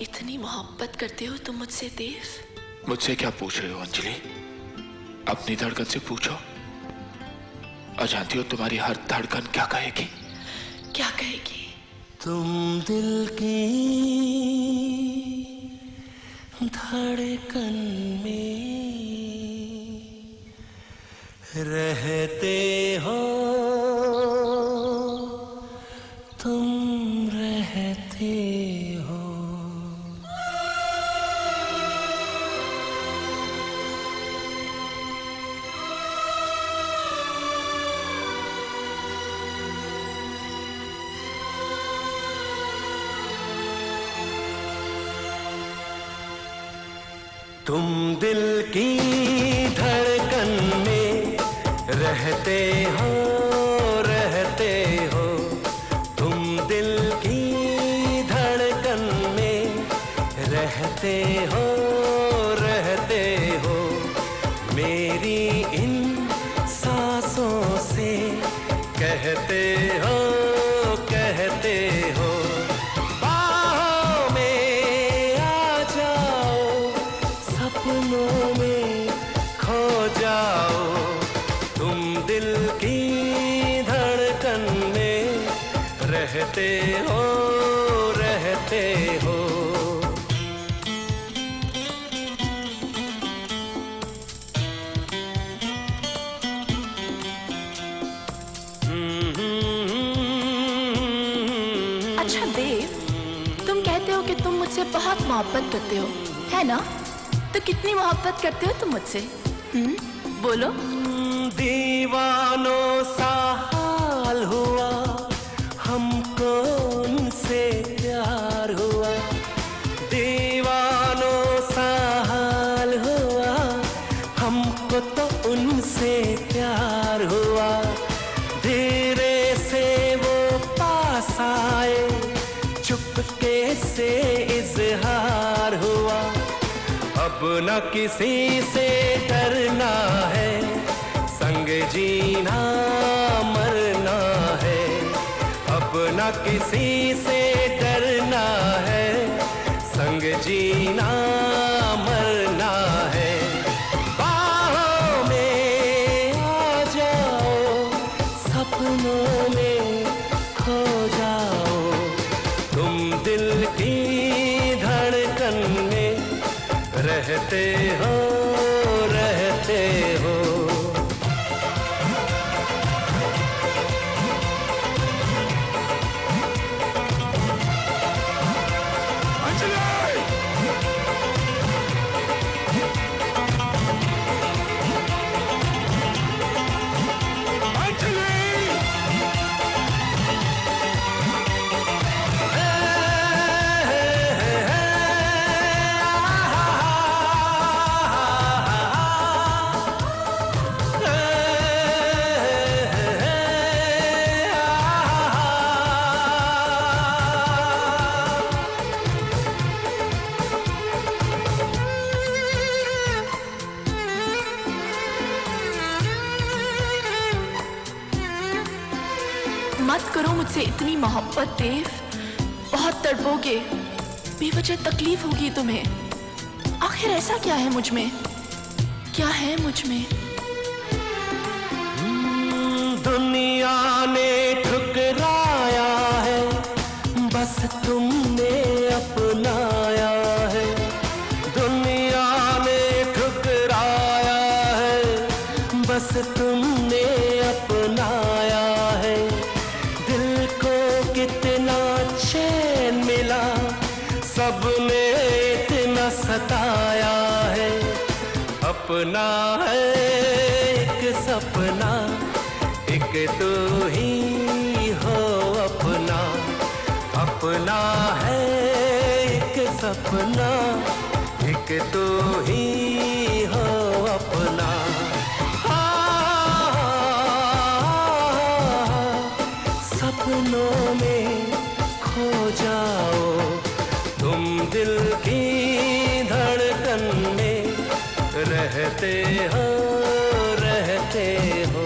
इतनी मोहब्बत करते हो तुम मुझसे देव। मुझसे क्या पूछ रहे हो अंजलि? अपनी धड़कन से पूछो। और जानती हो तुम्हारी हर धड़कन क्या कहेगी? क्या कहेगी? तुम दिल की धड़कन में रहते तुम दिल की धड़कन में रहते हो रहते हो। तुम दिल की धड़कन में रहते हो रहते हो। मेरी इन सपनों में खो जाओ। तुम दिल की धड़कन में रहते हो रहते हो। अच्छा देव, तुम कहते हो कि तुम मुझसे बहुत मोहब्बत करते हो, है ना? तो कितनी मोहब्बत करते हो तुम मुझसे? हम्म बोलो। दीवानों अब न किसी से डरना है। संग जीना मरना है। अब न किसी से डरना है। संग जीना मरना है। बाहों में आ जाओ, सपनों में मत करो मुझसे इतनी मोहब्बत, देव। बहुत तड़पोगे, बेवजह तकलीफ़ होगी तुम्हें। आखिर ऐसा क्या है मुझमें? क्या है मुझमें? दुनिया ने सताया है। अपना है एक सपना, एक तो ही हो अपना। अपना है एक सपना, एक तो ही रहते हो रहते हो।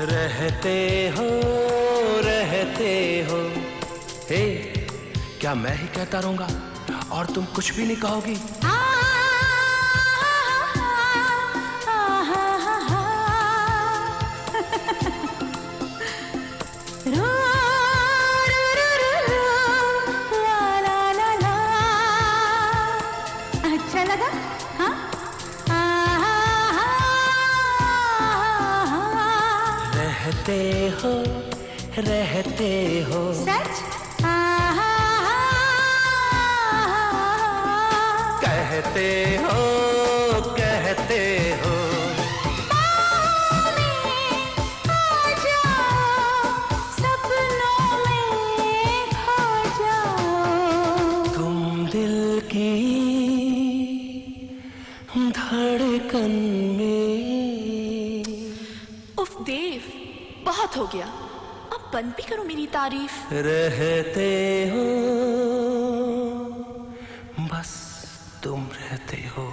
रहते हो रहते हो। हे, क्या मैं ही कहता रहूँगा? और तुम कुछ भी नहीं कहोगी। अच्छा रहते हो रहते हो। सच? कहते हो कहते हो। सपनों में खो तुम दिल की धड़कन बहुत हो गया। अब बंद भी करो मेरी तारीफ़। रहते हो, बस तुम रहते हो।